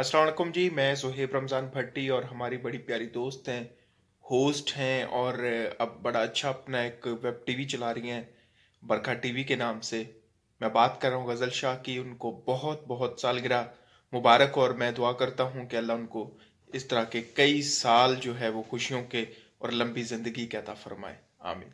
असलकुम जी, मैं सुहेब रमज़ान भट्टी और हमारी बड़ी प्यारी दोस्त हैं, होस्ट हैं और अब बड़ा अच्छा अपना एक वेब टीवी चला रही हैं, बरखा टीवी के नाम से। मैं बात कर रहा हूँ गज़ल शाह की, उनको बहुत बहुत सालगिरह मुबारक और मैं दुआ करता हूँ कि अल्लाह उनको इस तरह के कई साल जो है वो खुशियों के और लंबी ज़िंदगी के अता फरमाए। आमीन।